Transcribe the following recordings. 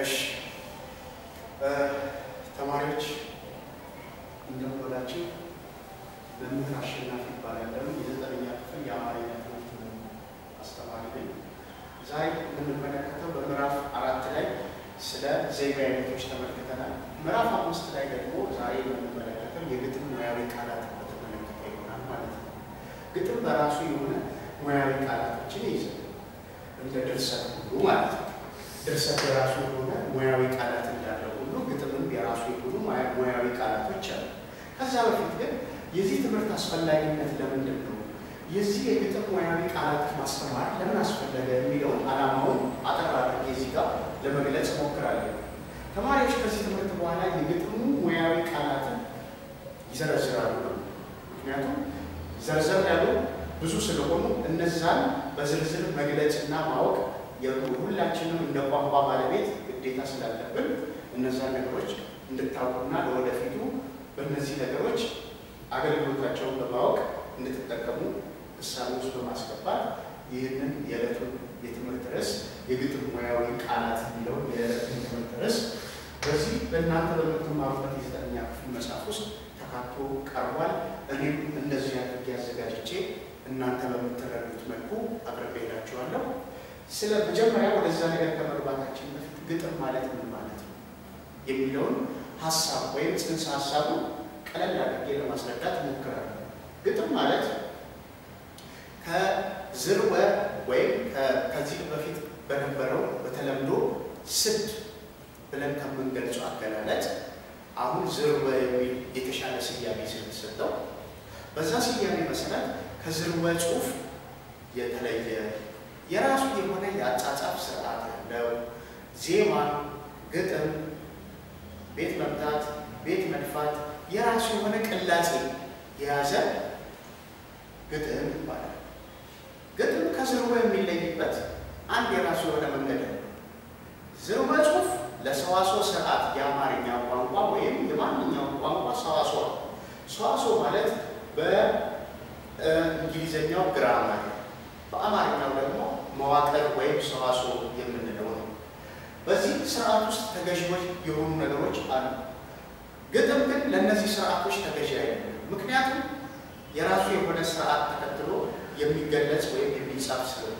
እሺ ተማሪዎች እንደምንወዳችሁ መምህር አሸናፊ ይባላል። የዘጠነኛ ክፍል የአማርኛ ትምህርት አስተማሪ ነኝ። ዛሬ የምንመለከተው በምዕራፍ አራት ላይ ስለ ዘይቤ አይነቶች ተመልክተናል። ምዕራፍ አምስት ላይ ደግሞ ዛሬ የምንመለከተው የግጥም ሙያዊ ቃላት በተመለከተ ይሆናል ማለት ነው። ግጥም በራሱ የሆነ ሙያዊ ቃላቶችን ይይዛል፣ እንደ ድርሰት ሁሉ ማለት ነው። ድርሰት የራሱ የሆነ ሙያዊ ቃላት እንዳለው ሁሉ ግጥምም የራሱ የሆኑ ሙያዊ ቃላቶች አሉ። ከዛ በፊት ግን የዚህ ትምህርት አስፈላጊነት ለምንድን ነው? የዚህ የግጥም ሙያዊ ቃላት ማስተማር ለምን አስፈለገ የሚለውን ዓላማውን አጠር አድርጌ ጋር ለመግለጽ እሞክራለሁ። ተማሪዎች ከዚህ ትምህርት በኋላ የግጥሙ ሙያዊ ቃላትን ይዘረዝራሉ ምክንያቱም ዘርዘር ያሉ ብዙ ስለሆኑ እነዛን በዝርዝር መግለጽና ማወቅ ሁላችንም እንደ ቋንቋ ባለቤት ግዴታ ስላለብን እነዛን ነገሮች እንድታውቁና ለወደፊቱ በእነዚህ ነገሮች አገልግሎታቸውን በማወቅ እንድትጠቀሙ እሳቤ ውስጥ በማስገባት ይህንን የዕለቱን የትምህርት ርዕስ የግጥም ሙያዊ ቃላት የሚለውን የዕለቱን ትምህርት ርዕስ በዚህ በእናንተ በምትማሩበት የዘጠነኛ ክፍል መጽሐፍ ውስጥ ተካቶ ቀርቧል። እኔም እንደዚህ አድርጌ አዘጋጅቼ እናንተ በምትረዱት መልኩ አቅርቤላችኋለሁ። ስለ መጀመሪያ ወደዛ ነገር ከመግባታችን በፊት ግጥም ማለት ምን ማለት ነው የሚለውን ሀሳብ ወይም ጽንሰ ሀሳቡን ቀለል አድርጌ ለማስረዳት እሞክራለሁ። ግጥም ማለት ከዝርወ ወይም ከዚህ በፊት በነበረው በተለምዶ ስድ ብለን ከምንገልጸው አገላለጥ አሁን ዝርወ የሚል የተሻለ ስያሜ ስለተሰጠው በዛ ስያሜ መሰረት ከዝርወ ጽሑፍ የተለየ የራሱ የሆነ የአጻጻፍ ስርዓት ያለው ዜማ፣ ግጥም፣ ቤት መምታት፣ ቤት መድፋት የራሱ የሆነ ቅላጼ የያዘ ግጥም ይባላል። ግጥም ከዝርወ የሚለይበት አንድ የራሱ የሆነ መንገድ ነው። ዝርወ ጽሑፍ ለሰዋስወ ስርዓት የአማርኛ ቋንቋ ወይም የማንኛውም ቋንቋ ሰዋስወ ሰዋስወ ማለት በእንግሊዝኛው ግራማር በአማርኛው ደግሞ መዋቅር ወይም ሰዋስወ የምንለው ነው። በዚህ ስርዓት ውስጥ ተገዥዎች የሆኑ ነገሮች አሉ። ግጥም ግን ለእነዚህ ስርዓቶች ተገዥ አይደለም። ምክንያቱም የራሱ የሆነ ስርዓት ተከትሎ የሚገለጽ ወይም የሚጻፍ ስለሆነ።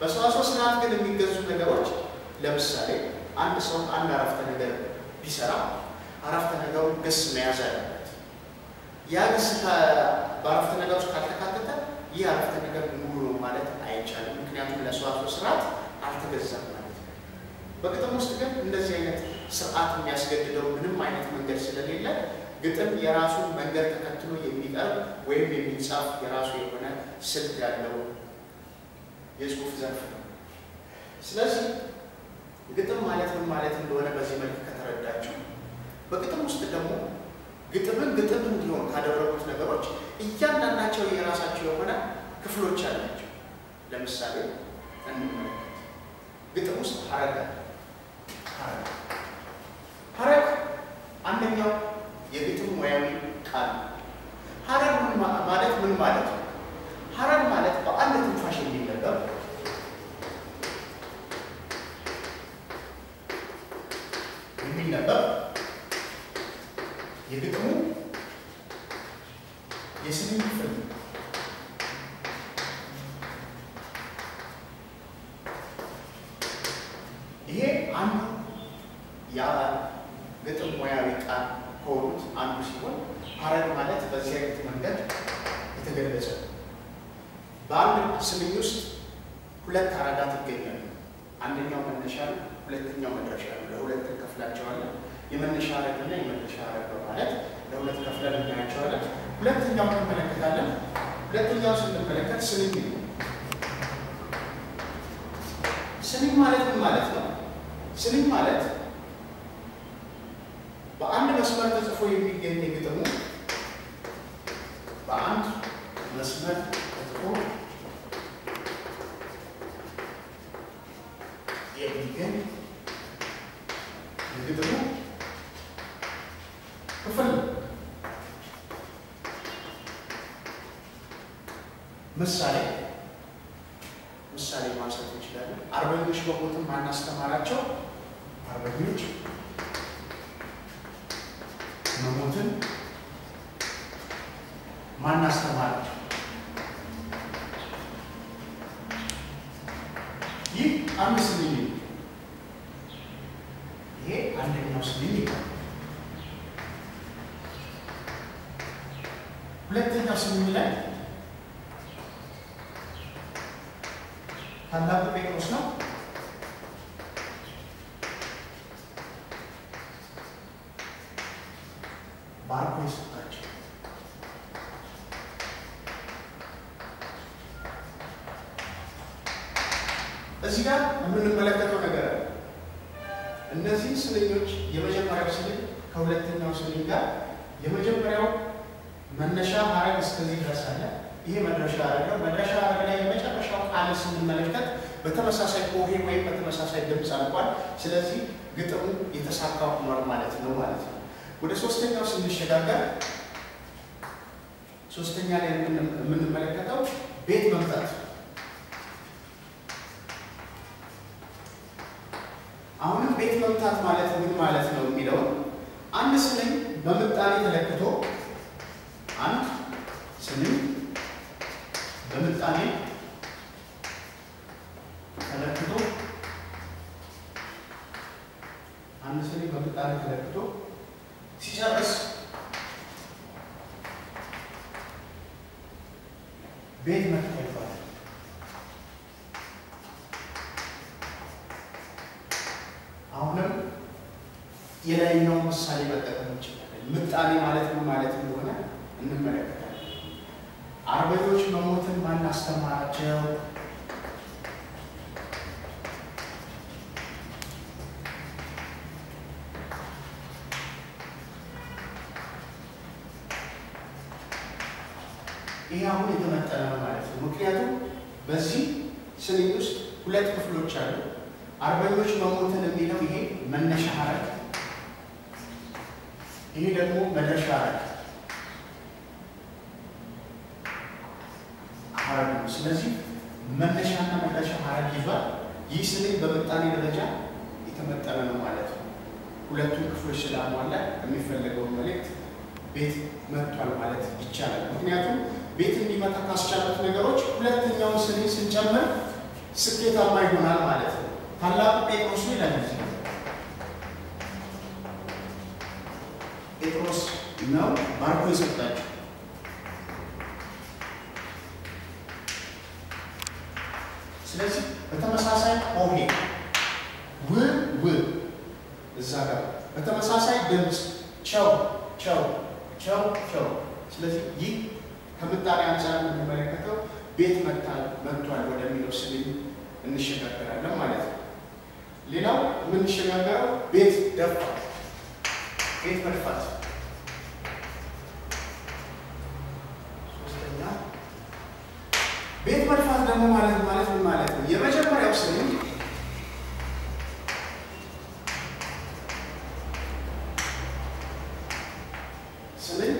በሰዋስወ ስርዓት ግን የሚገዙ ነገሮች ለምሳሌ አንድ ሰው አንድ አረፍተ ነገር ቢሰራ አረፍተ ነገሩ ግስ መያዝ አለበት። ያ ግስ በአረፍተ ነገር ውስጥ ካልተካተተ ይህ አረፍተ ነገር ሙሉ ነው ማለት አይቻልም። ምክንያቱም ለሰዋስወ ስርዓት አልተገዛም ማለት ነው። በግጥም ውስጥ ግን እንደዚህ አይነት ስርዓት የሚያስገድደው ምንም አይነት መንገድ ስለሌለ ግጥም የራሱን መንገድ ተከትሎ የሚቀርብ ወይም የሚጻፍ የራሱ የሆነ ስልት ያለው የጽሁፍ ዘርፍ ነው። ስለዚህ ግጥም ማለት ምን ማለት እንደሆነ በዚህ መልክ ከተረዳችሁ፣ በግጥም ውስጥ ደግሞ ግጥምን ግጥም እንዲሆን ካደረጉት ነገሮች እያንዳንዳቸው የራሳቸው የሆነ ክፍሎች አላቸው። ለምሳሌ እንመለከት። ግጥም ውስጥ ሀረግ ሀረግ አንደኛው የግጥም ሙያዊ ቃል ሀረግ ማለት ምን ማለት ነው? ሀረግ ማለት በአንድ ትንፋሽ የሚነበብ የሚነበብ የግጥሙ የስንኝ ክፍል ነው። ይሄ አንዱ የግጥም ሙያዊ ቃል ከሆኑት አንዱ ሲሆን ማለት በዚህ አይነት መንገድ የተገለጸ ነው። በአንድ ስንኝ ውስጥ ሁለት ሀረጋት ይገኛሉ። አንደኛው መነሻ ነው፣ ሁለተኛው መድረሻ ነው። ለሁለት እንከፍላቸዋለን። የመነሻ ሀረግና የመድረሻ ሀረግ በማለት ለሁለት ከፍለን እናያቸዋለን። ሁለተኛው እንመለከታለን። ሁለተኛው ስንመለከት ስንኝ ነው። ስንኝ ማለት ምን ማለት ነው? ስንኝ ማለት በአንድ መስመር ተጽፎ የሚገኝ የግጥሙ በአንድ መስመር ተጽፎ የሚገኝ የግጥሙ ክፍል ምሳሌ ምሳሌ ማንሳት እንችላለን። አርበኞች በሞትም ማናስተማራቸው አርበኞች መሞትን ማን አስተማራቸው? ይህ አንድ ስንኝ ይሄ አንደኛው ስንኝ ይባላል። ሁለተኛው ስንኝ ላይ ታላቁ ጴጥሮስ ነው። ባርኮ የሰጣቸው እዚህ ጋር የምንመለከተው ነገር አለ። እነዚህ ስንኞች የመጀመሪያው ስንኝ ከሁለተኛው ስንኝ ጋር የመጀመሪያው መነሻ ሀረግ እስከዚህ ድረስ አለ። ይሄ መድረሻ ሀረግ ነው። መድረሻ ሀረግ ላይ የመጨረሻው ቃል ስንመለከት በተመሳሳይ ሆሄ ወይም በተመሳሳይ ድምፅ አልቋል። ስለዚህ ግጥሙ የተሳካ ሆኗል ማለት ነው ማለት ነው። ወደ ሶስተኛው ስንሸጋገር ሶስተኛ ላይ የምንመለከተው ቤት መምጣት አሁንም ቤት መምታት ማለት ምን ማለት ነው የሚለውን አንድ ስንኝ በምጣኔ ተለክቶ አንድ ስንኝ በምጣኔ ተለክቶ አንድ ስንኝ በምጣኔ ተለክቶ ሲጨርስ ቤት መታ ይባላል። አሁንም የላይኛውን ምሳሌ መጠቀም እንችላለን። ምጣኔ ማለት ምን ማለት እንደሆነ እንመለከታለን። አርበኞች መሞትን ማን አስተማራቸው? ይህ አሁን የተመጠነ ነው ማለት ነው። ምክንያቱም በዚህ ስንኝ ውስጥ ሁለት ክፍሎች አሉ። አርበኞች መሞትን የሚለው ይሄ መነሻ ሀረግ፣ ይሄ ደግሞ መድረሻ ሀረግ ሀረግ ነው። ስለዚህ መነሻና መድረሻ ሀረግ ይዟል። ይህ ስንኝ በምጣኔ ደረጃ የተመጠነ ነው ማለት ነው። ሁለቱም ክፍሎች ስላሟላ የሚፈለገውን መልእክት ቤት መጥቷል ማለት ይቻላል። ምክንያቱም ቤት እንዲመጣ ካስቻሉት ነገሮች ሁለተኛውን ስንኝ ስንጨምር ስኬታማ ይሆናል ማለት ነው። ታላቁ ጴጥሮስ ይላል ጴጥሮስ ነው ባርኮ የሰጣቸው። ስለዚህ በተመሳሳይ ሆሄ ው ው እዛ ጋር በተመሳሳይ ድምፅ ቸው ቸው ቸው ቸው። ስለዚህ ይህ ከምጣኔ አንጻር የምንመለከተው ቤት መጥቷል ወደሚለው ስንኝ እንሸጋገራለን ማለት ነው። ሌላው የምንሸጋገረው ቤት ደፋት፣ ቤት መድፋት። ቤት መድፋት ደግሞ ማለት ማለት ምን ማለት ነው? የመጀመሪያው ስንኝ ስንኝ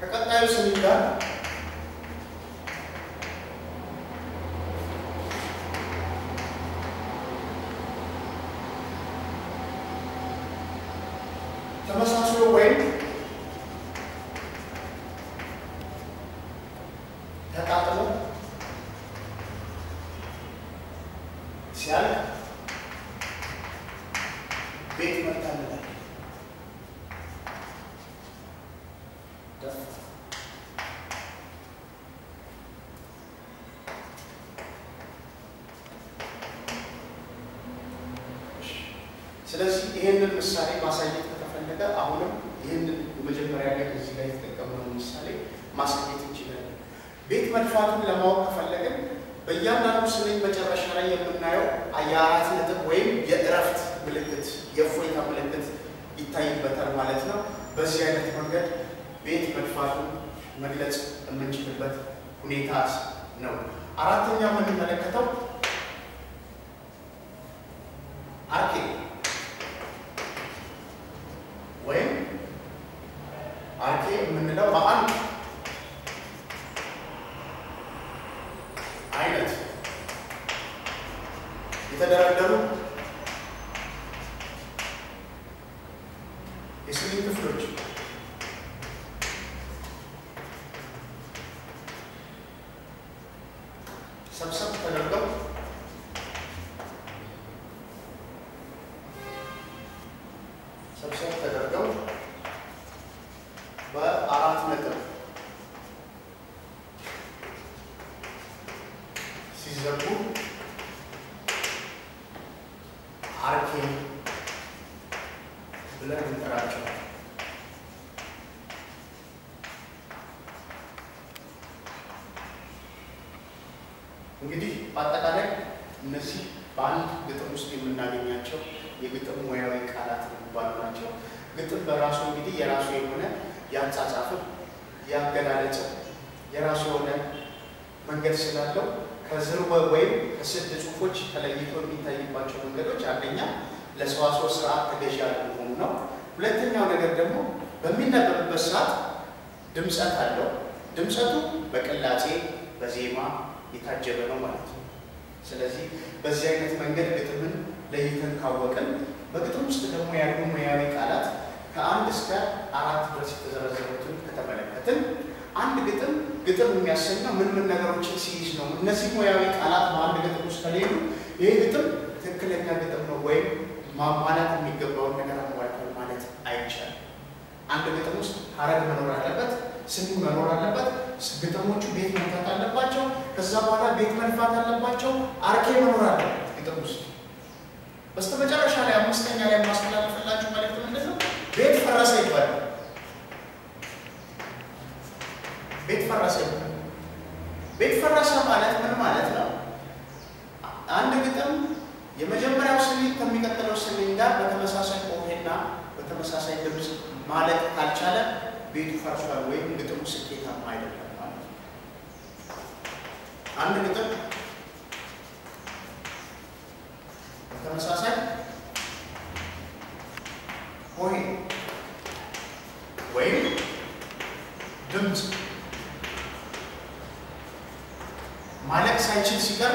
ከቀጣዩ ስንኝ ጋር ተመሳስሎ ወይም ተጣጥሞ ሲያልቅ ቤት መታለላል ስለዚህ ይህንን ምሳሌ ማሳየት ከተፈለገ አሁንም ይህንን የመጀመሪያ ላይ እዚህ ላይ የተጠቀምነው ምሳሌ ማሳየት እንችላለን። ቤት መድፋቱን ለማወቅ ከፈለግን በእያንዳንዱ ስንኝ መጨረሻ ላይ የምናየው የአራት ነጥብ ወይም የእረፍት ምልክት የእፎይታ ምልክት ይታይበታል ማለት ነው። በዚህ አይነት መንገድ ቤት መድፋቱን መግለጽ የምንችልበት ሁኔታ ነው። አራተኛ የምንመለከተው አርኬ የምንለው በአንድ አይነት የተደረደሩ የስሜት ክፍሎች ሰብሰብ ተደርገው ሰብሰብ ተደርገው ግጥም ውስጥ የምናገኛቸው የግጥም ሙያዊ ቃላት የሚባሉ ናቸው። ግጥም በራሱ እንግዲህ የራሱ የሆነ የአጻጻፍም የአገላለጽ የራሱ የሆነ መንገድ ስላለው ከዝርወ ወይም ከስድ ጽሑፎች ተለይቶ የሚታይባቸው መንገዶች አንደኛ ለሰዋስወ ስርዓት ተገዢ አለመሆኑ ነው። ሁለተኛው ነገር ደግሞ በሚነበብበት ሰዓት ድምፀት አለው። ድምፀቱ በቅላጼ በዜማ የታጀበ ነው ማለት ነው። ስለዚህ በዚህ አይነት መንገድ ግጥምን ለይተን ካወቅን በግጥም ውስጥ ደግሞ ያሉ ሙያዊ ቃላት ከአንድ እስከ አራት ድረስ የተዘረዘሩትን ከተመለከትን አንድ ግጥም ግጥም የሚያሰኘው ምን ምን ነገሮችን ሲይዝ ነው? እነዚህ ሙያዊ ቃላት በአንድ ግጥም ውስጥ ከሌሉ ይህ ግጥም ትክክለኛ ግጥም ነው ወይም ማሟላት የሚገባውን ነገር አሟልቷል ማለት አይቻልም። አንድ ግጥም ውስጥ ሀረግ መኖር አለበት፣ ስኒ መኖር አለበት፣ ግጥሞቹ ቤት መምታት አለባቸው። ከዛ በኋላ ቤት መልፋት አለባቸው፣ አርኬ መኖር አለበት ግጥም ውስጥ። በስተመጨረሻ ላይ አምስተኛ ላይ የማስተላለፍላችሁ መልዕክት ምንድን ነው? ቤት ፈረሰ ይባላል። ቤት ፈረሰ ይባላል። ቤት ፈረሰ ማለት ምን ማለት ነው? አንድ ግጥም የመጀመሪያው ስንኝ ከሚቀጥለው ስንኝ ጋር በተመሳሳይ ሆሄና በተመሳሳይ ድምፅ ማለት ካልቻለ ቤቱ ፈርሷል ወይም ግጥሙ ስኬታማ አይደለም አንድ ግጥም በተመሳሳይ ሆሄ ወይም ድምፅ ማለቅ ሳይችል ሲቀር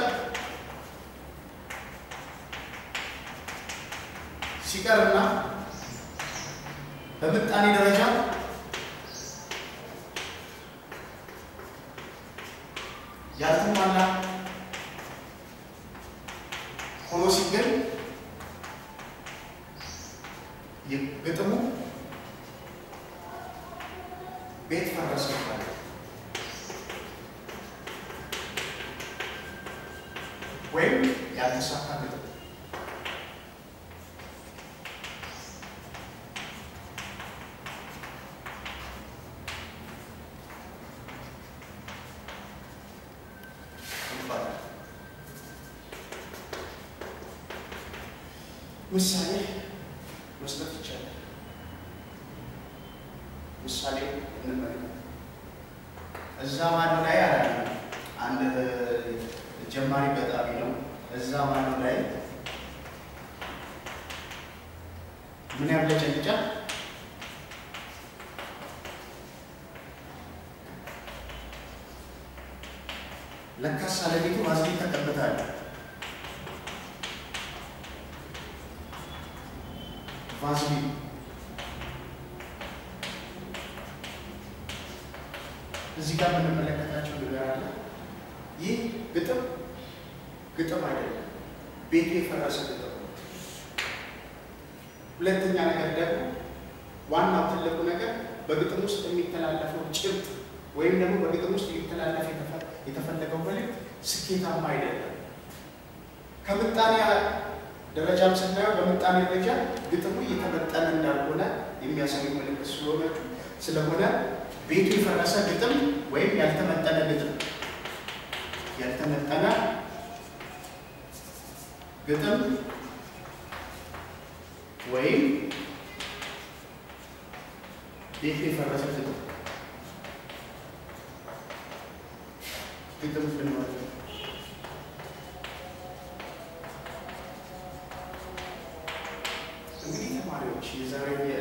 ሲቀርና በምጣኔ ደረጃ ያልተሟላ ሆኖ ሲገኝ ግጥሙ ቤት ፈረሰ ይባላል። ወይም ያልተሳካ ግጥም ይባላል። ምሳሌ መስጠት ይቻላል። ምሳሌ እንመልከት። እዛ ማዶ ላይ አላለ አንድ ጀማሪ ገጣሚ ነው። እዛ ማዶ ላይ ምን ያብለጨልጫል? ለካስ አለቤቱ ማዝጌጥ ተቀብታል። ቫዝሊን እዚህ ጋር የምንመለከታቸው ነገር አለ። ይህ ግጥም ግጥም አይደለም፣ ቤቱ የፈረሰ ግጥም ሁለተኛ ነገር ደግሞ ዋናው ትልቁ ነገር በግጥም ውስጥ የሚተላለፈው ጭብጥ ወይም ደግሞ በግጥም ውስጥ ሊተላለፍ የተፈለገው መልዕክት ስኬታማ አይደለም። ከምጣኔ ደረጃም ስናየው በምጣኔ ደረጃ ግጥሙ እየተመጠነ እንዳልሆነ የሚያሳዩ ምልክት ስለሆነች ስለሆነ ቤቱ የፈረሰ ግጥም ወይም ያልተመጠነ ግጥም ያልተመጠነ ግጥም ወይም ቤቱ የፈረሰ ግጥም ግጥም ብንወድ እንግዲህ ተማሪዎች የዛሬው የዕለቱ